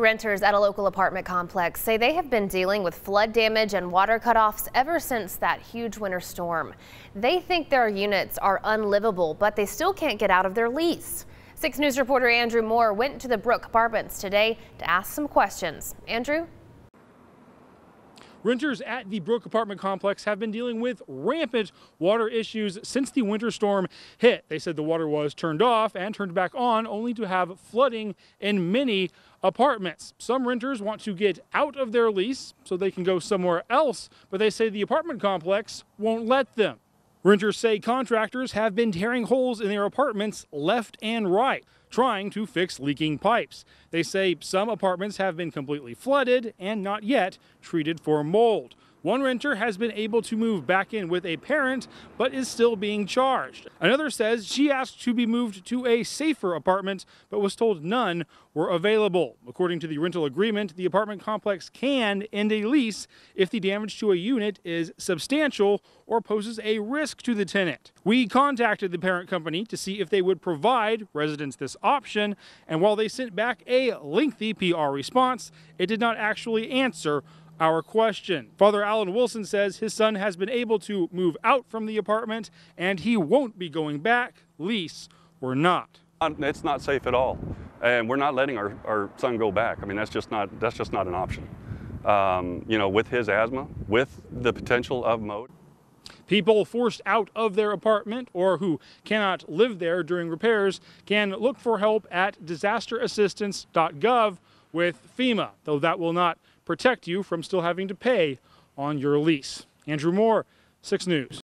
Renters at a local apartment complex say they have been dealing with flood damage and water cutoffs ever since that huge winter storm. They think their units are unlivable, but they still can't get out of their lease. 6 News reporter Andrew Moore went to the Brooke Apartments today to ask some questions. Andrew? Renters at the Brooke apartment complex have been dealing with rampant water issues since the winter storm hit. They said the water was turned off and turned back on only to have flooding in many apartments. Some renters want to get out of their lease so they can go somewhere else, but they say the apartment complex won't let them. Renters say contractors have been tearing holes in their apartments left and right, trying to fix leaking pipes. They say some apartments have been completely flooded and not yet treated for mold. One renter has been able to move back in with a parent, but is still being charged. Another says she asked to be moved to a safer apartment, but was told none were available. According to the rental agreement, the apartment complex can end a lease if the damage to a unit is substantial or poses a risk to the tenant. We contacted the parent company to see if they would provide residents this option, and while they sent back a lengthy PR response, it did not actually answer our question. Father Alan Wilson says his son has been able to move out from the apartment and he won't be going back, lease or not. It's not safe at all. And we're not letting our, our son go back. I mean, that's just not, that's just not an option. Um, you know, with his asthma, with the potential of mold. People forced out of their apartment or who cannot live there during repairs can look for help at disasterassistance.gov with FEMA, though that will not protect you from still having to pay on your lease. Andrew Moore, 6 News.